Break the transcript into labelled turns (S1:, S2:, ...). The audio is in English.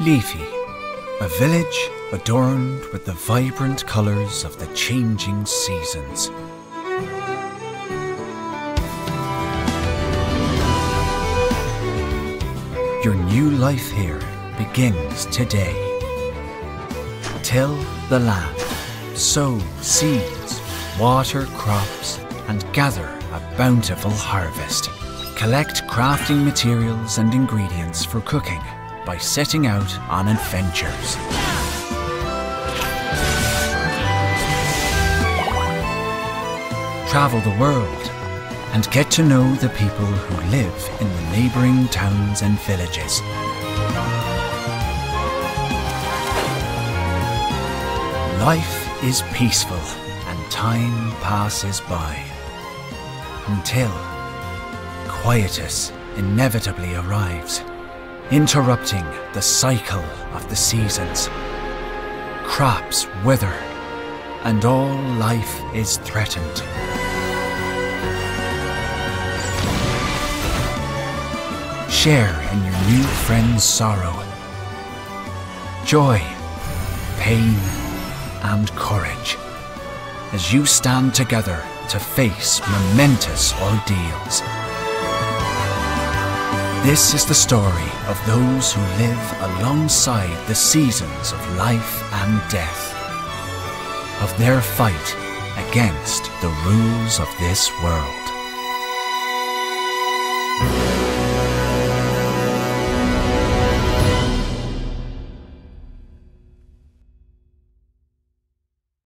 S1: Lethe, a village adorned with the vibrant colours of the changing seasons. Your new life here begins today. Till the land, sow seeds, water crops, and gather a bountiful harvest. Collect crafting materials and ingredients for cooking by setting out on adventures. Travel the world and get to know the people who live in the neighbouring towns and villages. Life is peaceful and time passes by until quietus inevitably arrives, interrupting the cycle of the seasons. Crops wither and all life is threatened. Share in your new friend's sorrow, joy, pain, and courage as you stand together to face momentous ordeals. This is the story of those who live alongside the seasons of life and death, of their fight against the rules of this world.